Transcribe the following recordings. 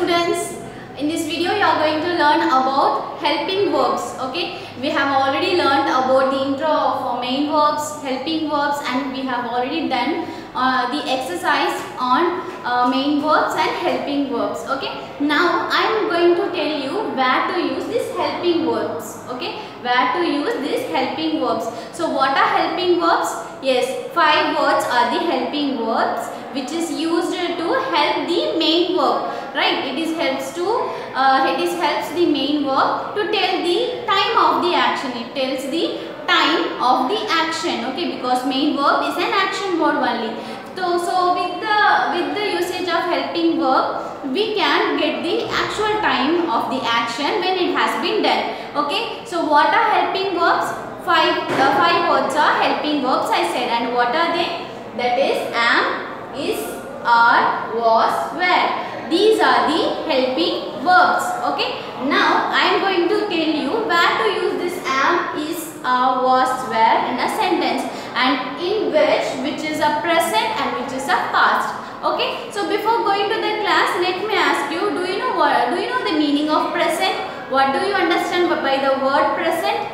students. In this video you are going to learn about helping verbs. Okay. We have already learned about the intro of main verbs, helping verbs and we have already done uh, the exercise on uh, main verbs and helping verbs. Okay. Now I am going to tell you where to use these helping verbs. Okay. Where to use these helping verbs. So what are helping verbs? Yes, five words are the helping verbs which is used to help the main verb right? It is helps to uh, it is helps the main verb to tell the time of the action. It tells the time of the action okay? Because main verb is an action verb only. So so with the with the usage of helping verb we can get the actual time of the action when it has been done okay? So what are helping verbs five the five words are helping verbs i said. And what are they? That is am is, are, was, were. These are the helping verbs. Okay. Now I am going to tell you where to use this am, is, are, was, were in a sentence and in which which is a present and which is a past. Okay. So before going to the class, let me ask you, do you know what? Do you know the meaning of present? What do you understand by the word present?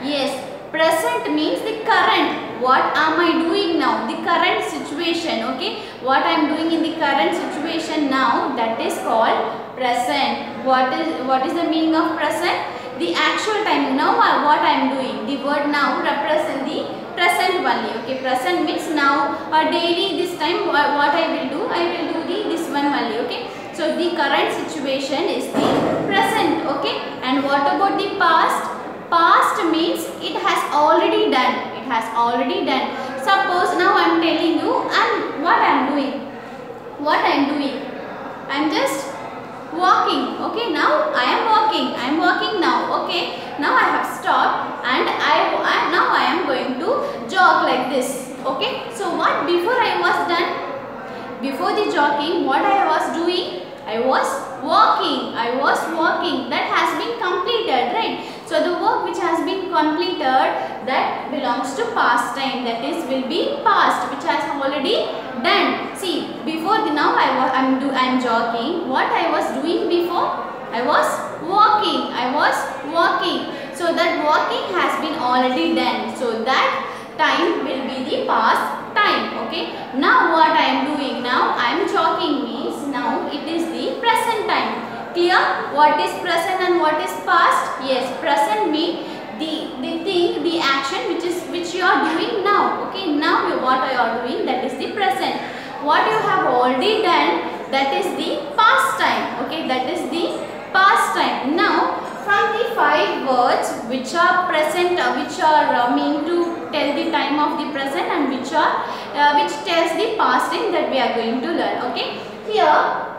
Yes, present means the current what am I doing now? The current situation okay? What I am doing in the current situation now that is called present. What is what is the meaning of present? The actual time now what I am doing the word now represent the present only okay? Present means now or daily this time what, I will do? I will do the this one only okay? So the current situation is the present okay? And what about the past? Past means it has already done has already done. Suppose now i am telling you and what i am doing? What i am doing? I am just walking. Okay now i am walking. I am walking now. Okay now i have stopped and i, I now i am going to jog like this. Okay so what before i was done? Before the jogging what i was doing? I was walking i was walking that has been completed right so the work which has been completed that belongs to past time that is will be past which has already done. See before the now I was I'm do I'm jogging. What I was doing before? I was walking. I was walking. So that walking has been already done. So that time will be the past time. Okay. Now what I am doing now? I am jogging means now it is the present time clear what is present and what is past yes present mean the the thing the action which is which you are doing now okay now you, what you are doing that is the present what you have already done that is the past time okay that is the past time now from the five words which are present uh, which are uh, mean to tell the time of the present and which are uh, which tells the past time that we are going to learn okay? Here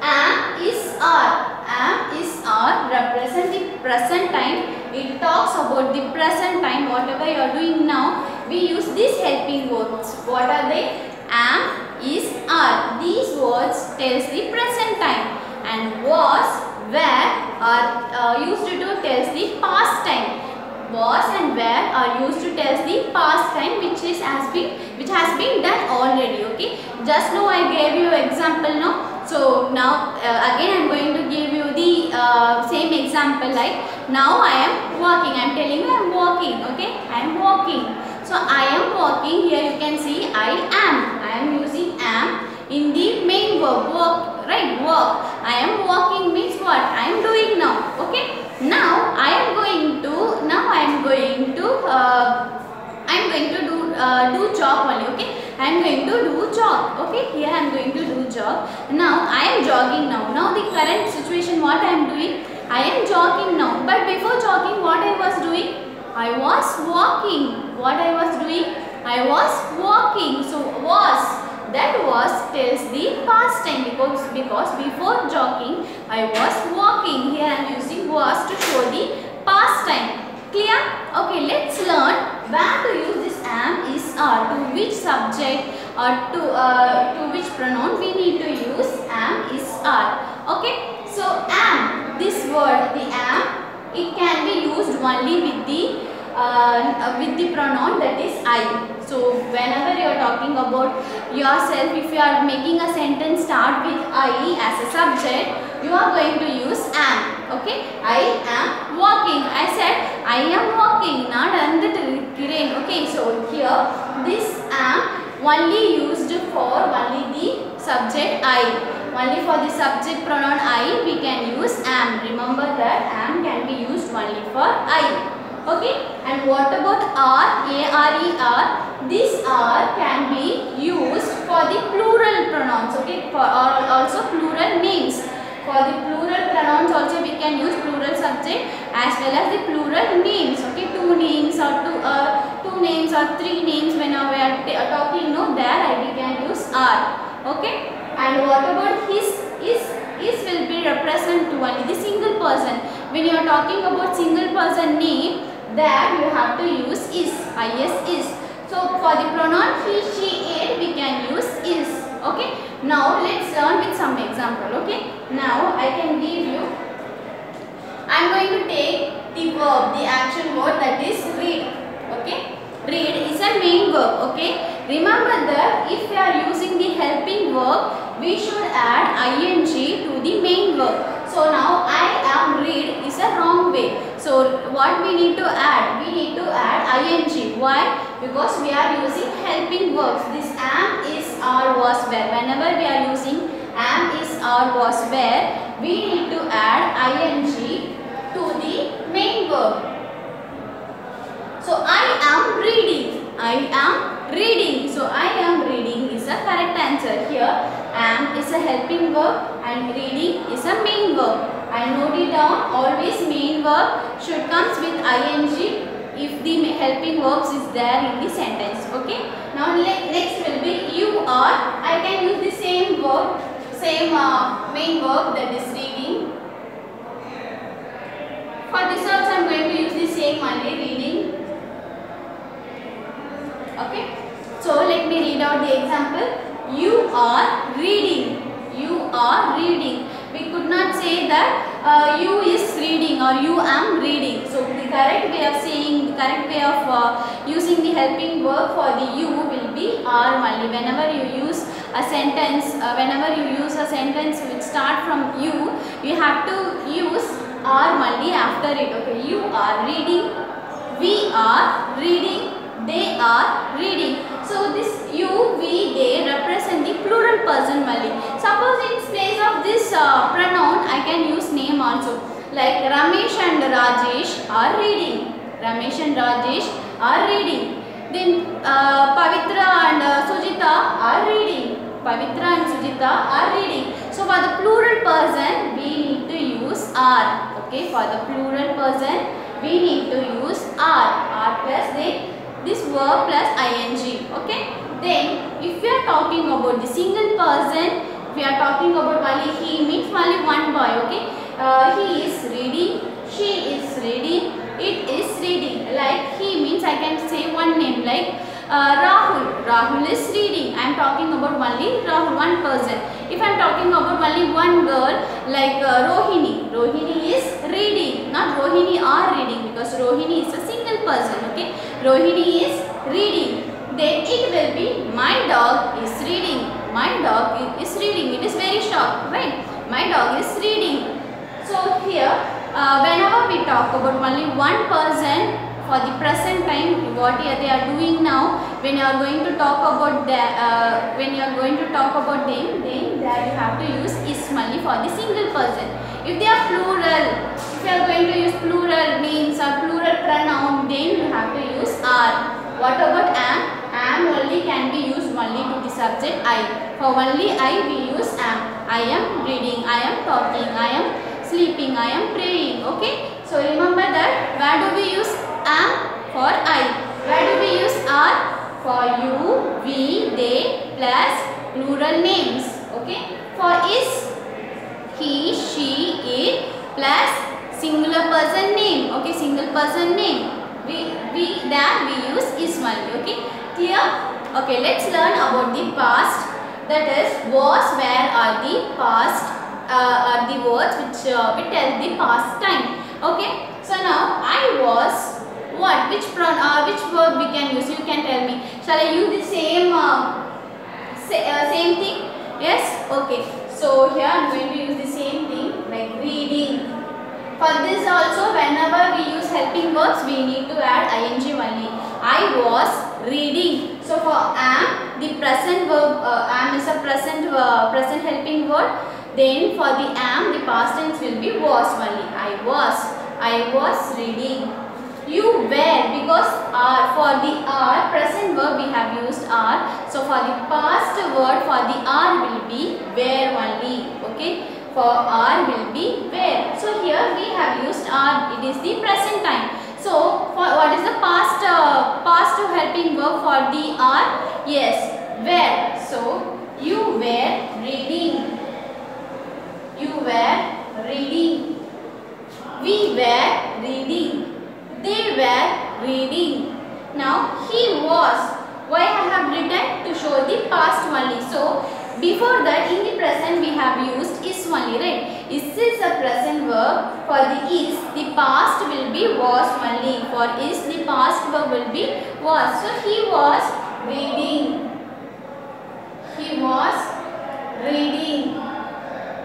am is are. Am is are represent the present time. It talks about the present time whatever you are doing now. We use these helping words. What are they? Am is are. These words tells the present time. And was where are uh, used to tells the past time was and where are used to tells the past time which is has been which has been done already okay just now i gave you example now so now uh, again I am going to give you the uh, same example like now I am walking. I am telling you I am walking. Okay, I am walking. So I am walking. Here you can see I am. I am using am in the main verb walk. Right, walk. I am walking means what? I am doing now. Okay. Now I am going to. Now I am going to. Uh, I am going to do uh, do jog only. Okay. I am going to do jog. Okay, here I am going to do jog. Now I am jogging now. Now the current situation what I am doing? I am jogging now. But before jogging what I was doing? I was walking. What I was doing? I was walking. So was that was tells the past time because because before jogging I was walking. Here I am using was to show the past time. Clear? Okay, let's learn where to use this am, is, are, to which subject or to, uh, to which pronoun we need to use am, is, are. Okay, so am, this word, the am, it can be used only with the uh, uh, with the pronoun that is I. So whenever you are talking about yourself, if you are making a sentence start with I as a subject, you are going to use am. Okay, I am walking. I said I am walking, not undertaking. Okay, so here this am only used for only the subject I. Only for the subject pronoun I, we can use am. Remember that am can be used only for I. Okay, and what about R? A R E R. This R can be used for the plural pronouns. Okay, for or also plural names. For the plural pronouns also we can use plural subject as well as the plural names. Okay, two names or two uh, two names or three names when we are uh, talking. No, there I we can use are. Okay, and what about his? Is is will be represent to only the single person. When you are talking about single person name, there you have to use is. Is is. So for the pronoun he, she, it, we can use is. Okay. Now let's learn with some example. Okay. Now I can give you. I am going to take the verb, the action word that is read. Okay. Read is a main verb. Okay. Remember that if we are using the helping verb, we should add ing to the main verb. So now I am read is a wrong way. So what we need to add? We need to add ing. Why? Because we are using helping verbs. This am is or was where. Whenever we are using am is or was where, we need to add ing to the main verb. So I am reading. I am reading. So I am reading is a correct answer. Here am is a helping verb and reading is a main verb. And note it down. Always main verb should comes with ing if the helping verbs is there in the sentence. Okay. Now next will be you are. I can use the same verb, same uh, main verb that is reading. For this also I am going to use the same only reading. Okay. So let me read out the example. You are reading. You are reading. We could not say that uh, you is reading or you am reading. So the correct way of saying, the correct way of uh, using the helping verb for the you will be are only. Whenever you use a sentence, uh, whenever you use a sentence which start from you, you have to use are only after it. Okay, you are reading. We are reading. They are reading. So this you, we, they represent the plural person only. Suppose in place of this uh, pronoun, I can use name also. Like Ramesh and Rajesh are reading. Ramesh and Rajesh are reading. Then uh, Pavitra and uh, Sujita are reading. Pavitra and Sujita are reading. So for the plural person, we need to use are. Okay, for the plural person, we need to use are. Are plus then this verb plus ing. Okay. Then if we are talking about the single person, we are talking about only he means only one boy. Okay. Uh, he is reading. She is reading. It is reading. Like he means I can say one name like uh, Rahul. Rahul is reading. I am talking about only Rahul, one person. If I am talking about only one girl like uh, Rohini. Rohini is reading. Not Rohini are reading because Rohini is a single person. Okay. Rohini is reading. Then it will be my dog is reading. My dog is reading. It is very short, right? My dog is reading. So here, uh, whenever we talk about only one person for the present time, what they are doing now, when you are going to talk about the, uh, when you are going to talk about them, then you have to use is only for the single person. If they are plural, if you are going to use plural names or plural pronoun, then you have to use are. What about am? Am only can be used only to the subject I. For only I we use am. I am reading, I am talking, I am sleeping, I am praying. Okay. So remember that where do we use am for I? Where do we use are? For you, we, they plus plural names. Okay. For is, he, she, it plus singular person name. Okay. Single person name. We, we, there we use is only. Okay. Clear? Okay. Let's learn about the past. That is was, where are the past uh, are the words which uh, we tell the past time. Okay. So now I was what which pro uh, which verb we can use you can tell me shall i use the same uh, say, uh, same thing yes okay so here i'm going to use the same thing like reading for this also whenever we use helping verbs we need to add ing only i was reading. So for am the present verb uh, am is a present uh, present helping word. Then for the am the past tense will be was only. I was i was reading. You were because are for the are present verb we have used are. So for the past word for the are will be were only. Okay? For are will be were. So here we have used are. It is the present time so for what is the past uh, past helping verb for the are yes were so you were reading you were reading we were reading they were reading. Now he was. Why I have written to show the past only. So before that in the present we have used is only right. Is is a present verb. For the is be was only. For is the past verb will be was. So he was reading. He was reading.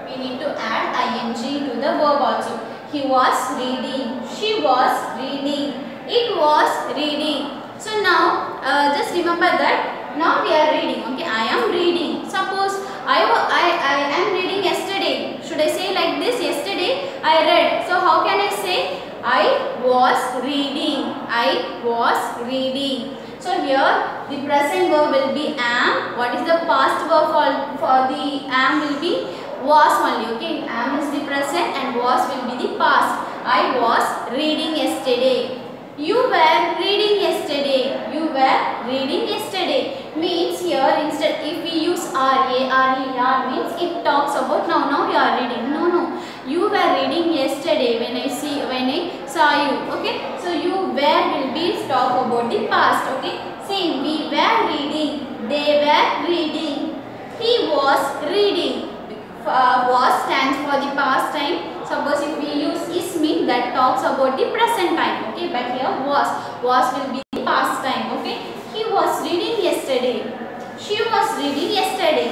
We need to add ing to the verb also. He was reading. She was reading. It was reading. So now uh, just remember that now we are reading. Okay, I am reading. Suppose I, I, I am reading yesterday. Should I say like this? Yesterday I read. So how can I say? I was reading. I was reading. So here the present verb will be am. What is the past verb for, for the am will be was only okay am is the present and was will be the past i was reading yesterday you were reading yesterday you were reading yesterday means here instead if we use r a r e r means it talks about now now you are reading no no you were reading when i see when i saw you okay so you were will be talk about the past okay same we were reading they were reading he was reading uh, was stands for the past time. Suppose if we use is mean that talks about the present time. Okay, but here was was will be the past time. Okay, he was reading yesterday. She was reading yesterday.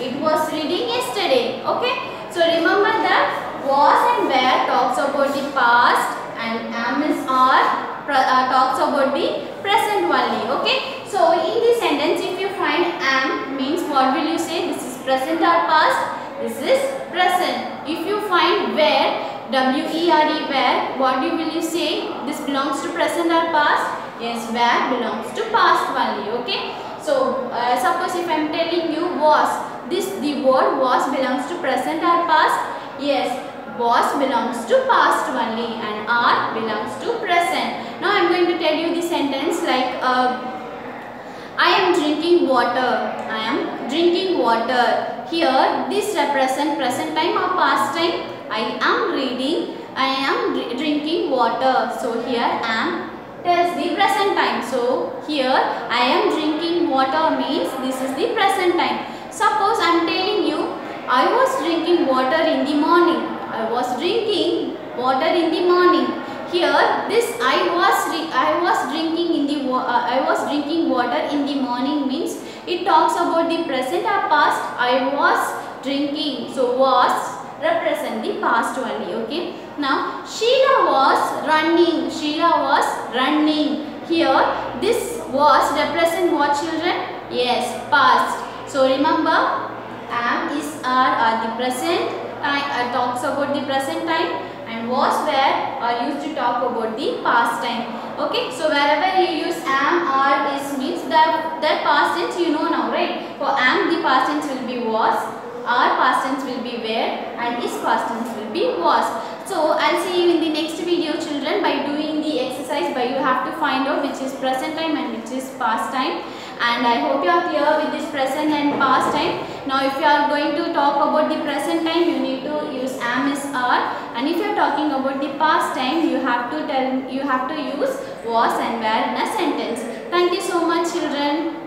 It was reading yesterday. Okay, so remember that was and where talks about the past and am is are uh, talks about the present only. Okay, so in this sentence if you find am means what will you say? This is present or past this is present. If you find where, W-E-R-E where, what you will you say? This belongs to present or past? Yes, where belongs to past only. Okay. So, uh, suppose if I am telling you was, this the word was belongs to present or past? Yes, was belongs to past only and are belongs to present. Now I am going to tell you the sentence like uh, I am drinking water. I am drinking water. Here this represent present time or past time. I am reading. I am drinking water. So here am tells the present time. So here I am drinking water means this is the present time. Suppose I am telling you I was drinking water in the morning. I was drinking water in the morning. Here this I was I was drinking in the uh, I was drinking water in the morning means it talks about the present or past. I was drinking. So was represent the past only. Okay. Now Sheila was running. Sheila was running. Here this was represent what children? Yes, past. So remember am is are are the present time uh, talks about the present time and was where are used to talk about the past time. Okay, so wherever you use am, are, is means that that past tense you know now, right? For am, the past tense will be was, are past tense will be where, and is past tense will be was. So I'll see you in the next video, children. By doing the exercise, by you have to find out which is present time and which is past time and I hope you are clear with this present and past time. Now if you are going to talk about the present time you need to use am is are and if you are talking about the past time you have to tell you have to use was and were in a sentence. Thank you so much children.